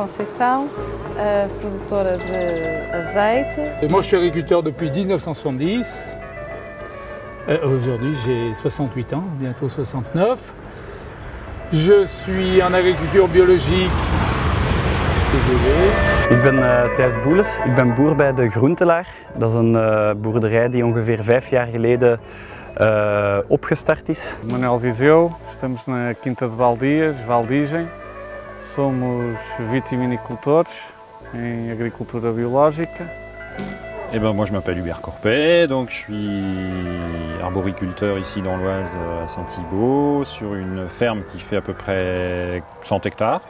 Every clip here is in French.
Conceição, produtora de azeite. Moi je suis agriculteur depuis 1970. Euh, Aujourd'hui j'ai 68 ans, bientôt 69. Je suis en agriculture biologique TGV. Ik ben uh, Thijs Boeles, ik ben boer bij de Groentelaar. Dat is een uh, boerderij die ongeveer vijf jaar geleden uh, opgestart is. Manuel Viseu, estamos na Quinta de Valdias, Valdizem. Somos vitivinicultores em agricultura biológica. Eh ben, moi je m'appelle Hubert Corpet, donc je suis arboriculteur ici dans l'Oise à Saint-Thibault sur une ferme qui fait à peu près 100 hectares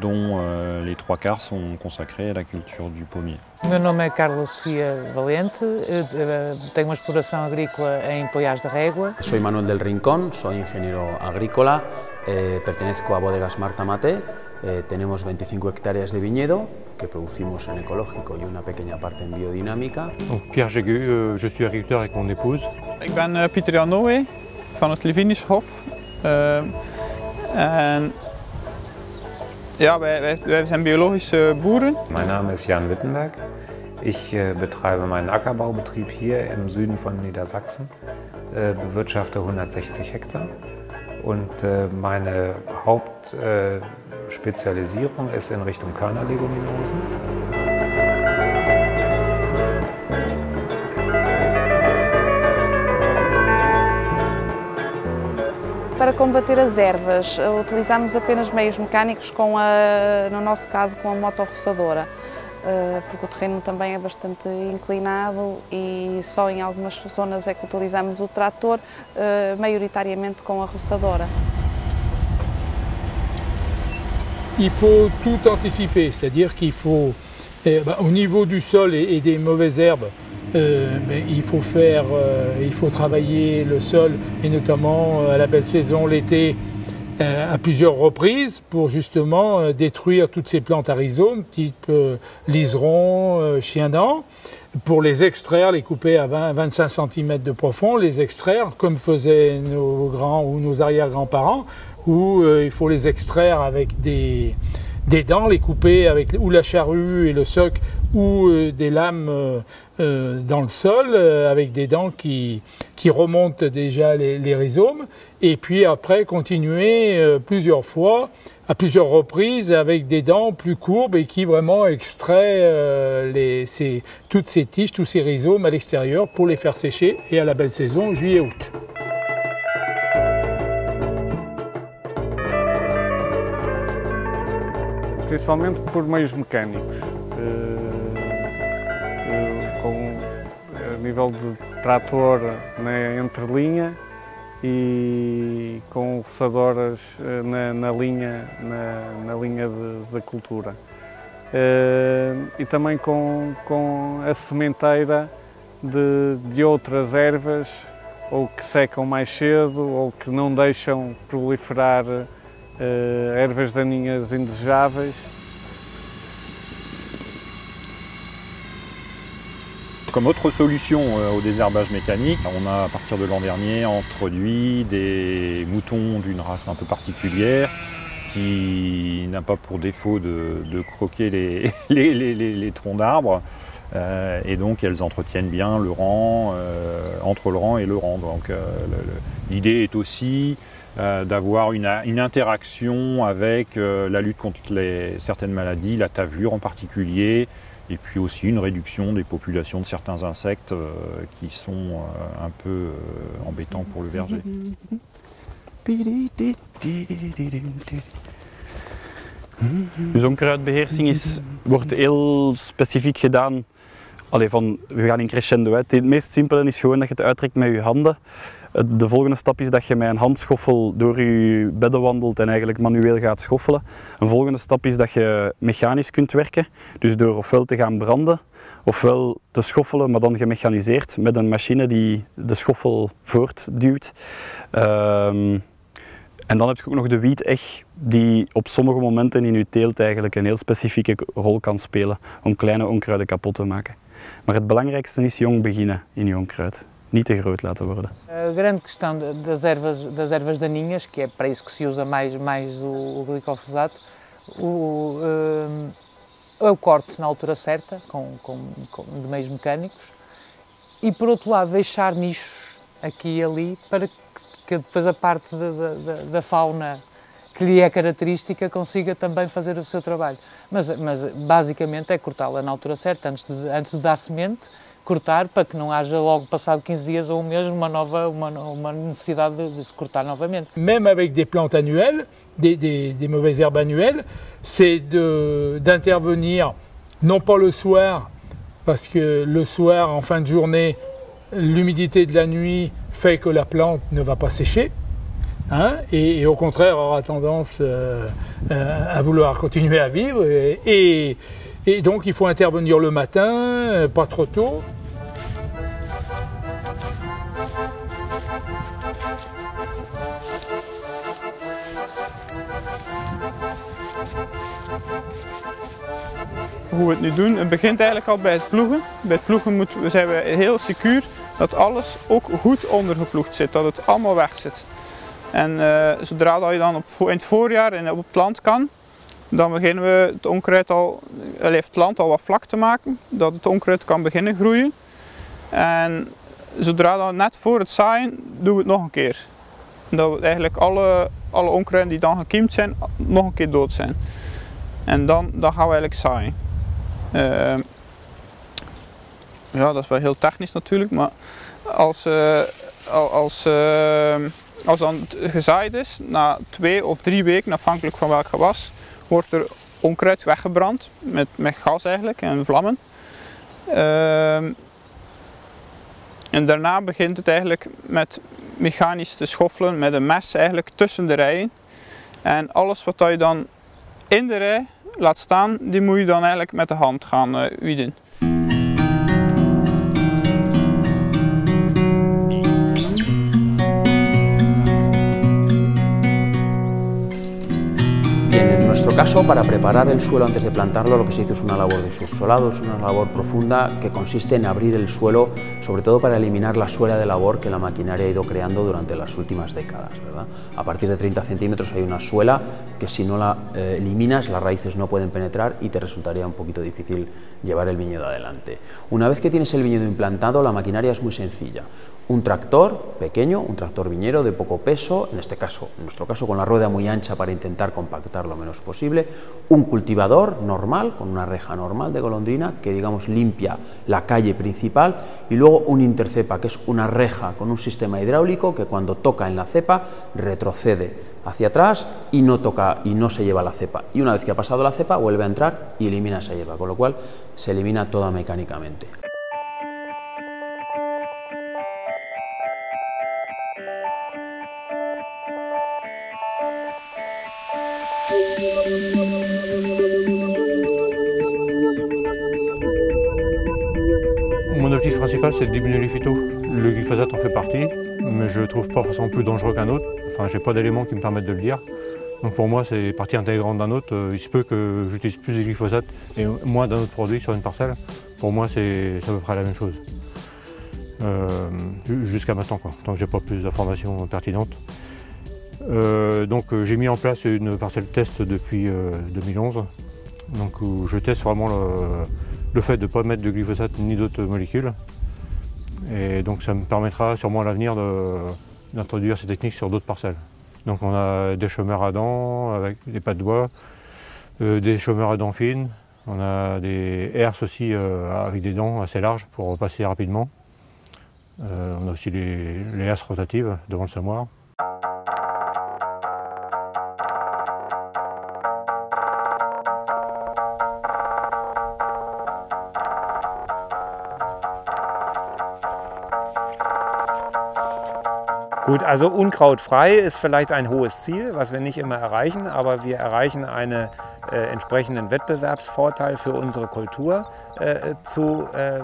dont euh, les trois quarts sont consacrés à la culture du pommier. Meu nome é Carlos Sofia Valente, tenho uma exploração agrícola em Poiás de Régua. Soy Manuel del Rincón, soy ingeniero agrícola, eh, pertenezco a Bodegas Marta Mate, eh, tenemos 25 hectáreas de viñedo que producimos en ecológico y una pequeña parte en biodinámica. Donc Pierre Jégueux, euh, je suis agriculteur avec mon épouse. Ik ben uh, Pieter Jan Noé van het Levinishof. Uh, en ja, wij, wij, zijn biologische boeren. Mein Name ist Jan Wittenberg. Ich äh, betreibe meinen Ackerbaubetrieb hier im Süden von Niedersachsen, äh, bewirtschafte 160 Hektar und äh, meine Hauptspezialisierung ist in Richtung Körnerleguminosen. Para combater as ervas, utilizamos apenas meios mecânicos, com a, no nosso caso com a motorroçadora, porque o terreno também é bastante inclinado e só em algumas zonas é que utilizamos o trator, maioritariamente com a roçadora. Il faut tout anticiper, c'est-à-dire qu'il faut, eh, bah, au niveau du sol et, et des mauvaises herbes, euh, il faut faire, euh, il faut travailler le sol et notamment à la belle saison l'été euh, à plusieurs reprises pour justement détruire toutes ces plantes à rhizomes type liseron, chien dent pour les extraire, les couper à 20, 25 cm de profond, les extraire comme faisaient nos grands ou nos arrière-grands-parents où il faut les extraire avec des, des dents, les couper avec ou la charrue et le soc ou euh, des lames euh, euh, dans le sol avec des dents qui, qui remontent déjà les, les, rhizomes et puis après continuer plusieurs fois à plusieurs reprises avec des dents plus courbes et qui vraiment extraient les, ces, toutes ces tiges, tous ces rhizomes à l'extérieur pour les faire sécher et à la belle saison juillet-août. Principalmente por meios mecânicos, com a nível de trator na entrelinha e com roçadoras na, na linha, na, na linha da cultura. E também com, com a sementeira de, de outras ervas ou que secam mais cedo ou que não deixam proliferar ervas daninhas. Comme autre solution euh, au désherbage mécanique, on a à partir de l'an dernier introduit des moutons d'une race un peu particulière qui n'a pas pour défaut de, croquer les troncs d'arbres euh, et donc elles entretiennent bien le rang, euh, entre le rang et le rang. Donc l'idée est aussi euh, d'avoir une, interaction avec euh, la lutte contre certaines maladies, la tavure en particulier, et puis aussi une réduction des populations de certains insectes euh, qui sont un peu embêtants pour le verger. Dus onkruidbeheersing is, wordt heel specifiek gedaan. Allee, van, we gaan in crescendo. Hè. Het meest simpele is gewoon dat je het uittrekt met je handen. De volgende stap is dat je met een handschoffel door je bedden wandelt en eigenlijk manueel gaat schoffelen. Een volgende stap is dat je mechanisch kunt werken, dus door ofwel te gaan branden, ofwel te schoffelen, maar dan gemechaniseerd met een machine die de schoffel voortduwt. Um, en dan heb je ook nog de wieteg, die op sommige momenten in je teelt eigenlijk een heel specifieke rol kan spelen om kleine onkruiden kapot te maken. Maar het belangrijkste is jong beginnen in je onkruid. Niet te groot laten worden. A grande questão das ervas, das ervas daninhas, que é para isso que se usa mais, mais o, glicofosato, o, uh, o corte na altura certa, com, com, com, de meios mecânicos, e por outro lado deixar nichos aqui e ali para que, que depois a parte da, da, da fauna que lhe é característica consiga também fazer o seu trabalho. Mas, mas basicamente é cortá-la na altura certa, antes de, antes de dar semente, cortar para que não haja logo passado 15 dias ou um mês uma nova uma, uma necessidade de, de, se cortar novamente. Même avec des plantes annuelles, des, des, des mauvaises herbes annuelles, c'est d'intervenir non pas le soir, parce que le soir, en fin de journée, l'humidité de la nuit fait que la plante ne va pas sécher. Hein, et, et, au contraire aura tendance euh, euh, à vouloir continuer à vivre. Et, et, donc il faut intervenir le matin, euh, pas trop tôt. Hoe we het nu doen, het begint eigenlijk al bij het ploegen. Bij het ploegen zijn we heel secuur dat alles ook goed ondergeploegd zit, dat het allemaal weg zit. En uh, zodra dat je dan op, in het voorjaar en op het land kan, dan beginnen we het onkruid al, het land al wat vlak te maken, dat het onkruid kan beginnen groeien. En zodra dan net voor het zaaien, doen we het nog een keer. Dat we eigenlijk alle, alle onkruiden die dan gekiemd zijn, nog een keer dood zijn. En dan, dan gaan we eigenlijk zaaien. Uh, ja, dat is wel heel technisch natuurlijk, maar als, uh, als, uh, als dan gezaaid is, na twee of drie weken, afhankelijk van welk gewas, wordt er onkruid weggebrand met, met gas eigenlijk en vlammen. Ehm, en daarna begint het eigenlijk met mechanisch te schoffelen met een mes eigenlijk tussen de rijen. En alles wat je dan in de rij laat staan, die moet je dan eigenlijk met de hand gaan uh, wieden. Nuestro caso, para preparar el suelo antes de plantarlo, lo que se hizo es una labor de subsolado, es una labor profunda que consiste en abrir el suelo, sobre todo para eliminar la suela de labor que la maquinaria ha ido creando durante las últimas décadas. ¿verdad? A partir de 30 centímetros hay una suela que si no la eh, eliminas, las raíces no pueden penetrar y te resultaría un poquito difícil llevar el viñedo adelante. Una vez que tienes el viñedo implantado, la maquinaria es muy sencilla. Un tractor pequeño, un tractor viñero de poco peso, en este caso, en nuestro caso con la rueda muy ancha para intentar compactar lo menos posible, un cultivador normal, con una reja normal de golondrina, que digamos limpia la calle principal, y luego un intercepa, que es una reja con un sistema hidráulico que cuando toca en la cepa retrocede hacia atrás y no toca y no se lleva la cepa. Y una vez que ha pasado la cepa vuelve a entrar y elimina esa hierba, con lo cual se elimina toda mecánicamente. Principal, c'est de diminuer les phytos. Le glyphosate en fait partie, mais je le trouve pas forcément plus dangereux qu'un autre. Enfin, j'ai pas d'éléments qui me permettent de le dire. Donc pour moi, c'est partie intégrante d'un autre. Il se peut que j'utilise plus de glyphosate et moins d'un autre produit sur une parcelle. Pour moi, c'est à peu près la même chose. Euh, Jusqu'à maintenant, tant que j'ai pas plus d'informations pertinentes. Euh, donc j'ai mis en place une parcelle test depuis 2011, donc où je teste vraiment le, le fait de ne pas mettre de glyphosate ni d'autres molécules. Et donc ça me permettra sûrement à l'avenir d'introduire ces techniques sur d'autres parcelles. Donc on a des chômeurs à dents avec des pattes de bois, euh, des chômeurs à dents fines, on a des herses aussi euh, avec des dents assez larges pour passer rapidement. Euh, on a aussi les, les herses rotatives devant le semoir. Gut, also unkrautfrei ist vielleicht ein hohes Ziel, was wir nicht immer erreichen, aber wir erreichen einen äh, entsprechenden Wettbewerbsvorteil für unsere Kultur äh, zu, äh,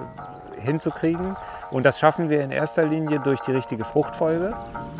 hinzukriegen. Und das schaffen wir in erster Linie durch die richtige Fruchtfolge.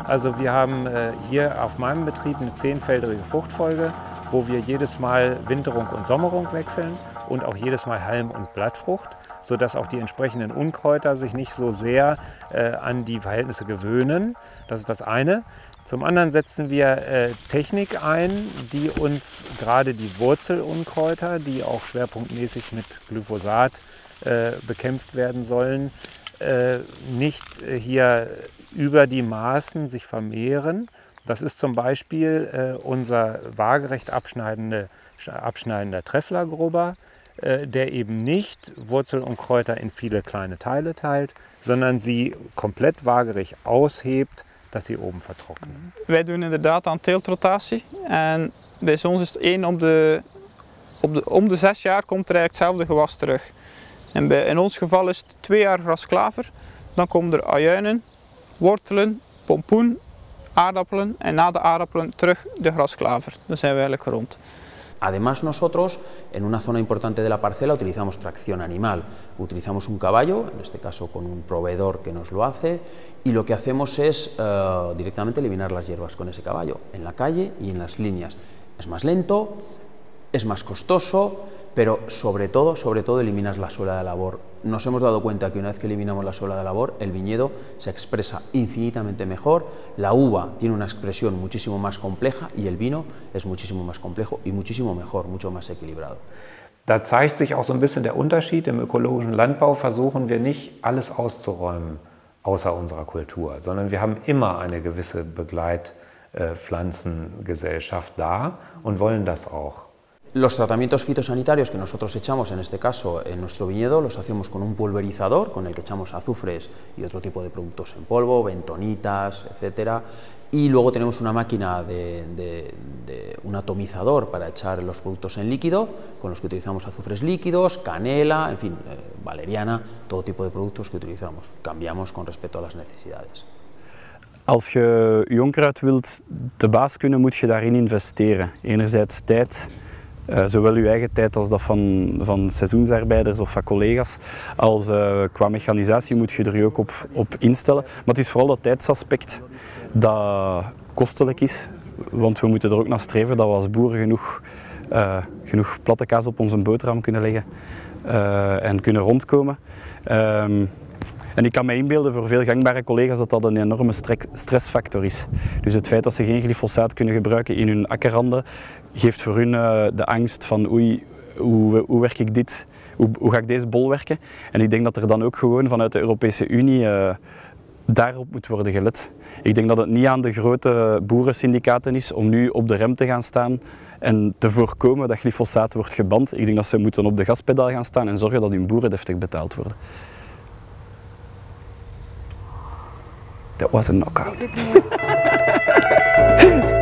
Also wir haben äh, hier auf meinem Betrieb eine zehnfeldige Fruchtfolge, wo wir jedes Mal Winterung und Sommerung wechseln und auch jedes Mal Halm- und Blattfrucht sodass auch die entsprechenden Unkräuter sich nicht so sehr äh, an die Verhältnisse gewöhnen. Das ist das eine. Zum anderen setzen wir äh, Technik ein, die uns gerade die Wurzelunkräuter, die auch schwerpunktmäßig mit Glyphosat äh, bekämpft werden sollen, äh, nicht äh, hier über die Maßen sich vermehren. Das ist zum Beispiel äh, unser waagerecht abschneidende, abschneidender Trefflergrubber, der eben nicht Wurzel und Kräuter in viele kleine Teile teilt, sondern sie komplett waagerecht aushebt, dat ze oben vertrocknen. Wij doen inderdaad aan teeltrotatie en bij ons is het één om de, op de, om de zes jaar komt er eigenlijk hetzelfde gewas terug. En in ons geval is het twee jaar grasklaver, dan komen er ajuinen, wortelen, pompoen, aardappelen en na de aardappelen terug de grasklaver. Dan zijn we eigenlijk rond. Además nosotros en una zona importante de la parcela utilizamos tracción animal, utilizamos un caballo, en este caso con un proveedor que nos lo hace, y lo que hacemos es eh, directamente eliminar las hierbas con ese caballo, en la calle y en las líneas. Es más lento, es más costoso, pero sobre todo, sobre todo eliminas la suela de labor. Nos hemos dado cuenta que una vez que eliminamos la suela de labor, el viñedo se expresa infinitamente mejor, la uva tiene una expresión muchísimo más compleja y el vino es muchísimo más complejo y muchísimo mejor, mucho más equilibrado. Da zeigt sich auch so ein bisschen der Unterschied. Im ökologischen Landbau versuchen wir nicht alles auszuräumen außer unserer Kultur, sondern wir haben immer eine gewisse Begleitpflanzengesellschaft da und wollen das auch. Los tratamientos fitosanitarios que nosotros echamos, en este caso en nuestro viñedo, los hacemos con un pulverizador con el que echamos azufres y otro tipo de productos en polvo, bentonitas, etcétera. Y luego tenemos una máquina de, un atomizador para echar los productos en líquido, con los que utilizamos azufres líquidos, canela, en fin, eh, valeriana, todo tipo de productos que utilizamos. Cambiamos con respecto a las necesidades. Als je onkruid wilt de baas kunnen, moet je daarin investeren. Enerzijds tijd, Uh, zowel uw eigen tijd als dat van, van seizoensarbeiders of van collega's. Als uh, qua mechanisatie moet je er je ook op, op instellen. Maar het is vooral dat tijdsaspect dat kostelijk is. Want we moeten er ook naar streven dat we als boeren genoeg, uh, genoeg platte kaas op onze boterham kunnen leggen en kunnen rondkomen. Ehm, en ik kan me inbeelden voor veel gangbare collega's dat dat een enorme stressfactor is. Dus het feit dat ze geen glyfosaat kunnen gebruiken in hun akkerranden geeft voor hun uh, de angst van oei, hoe, hoe werk ik dit? Hoe, hoe, ga ik deze bol werken? En ik denk dat er dan ook gewoon vanuit de Europese Unie uh, daarop moet worden gelet. Ik denk dat het niet aan de grote boerensyndicaten is om nu op de rem te gaan staan en te voorkomen dat glyfosaat wordt geband. Ik denk dat ze moeten op de gaspedaal gaan staan en zorgen dat hun boeren deftig betaald worden. That was a knockout.